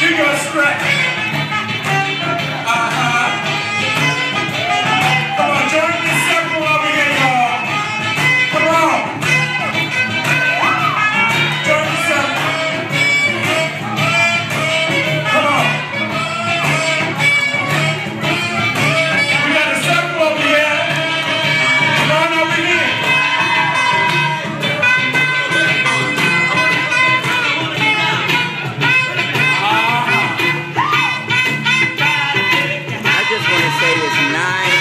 You go stretch. nine.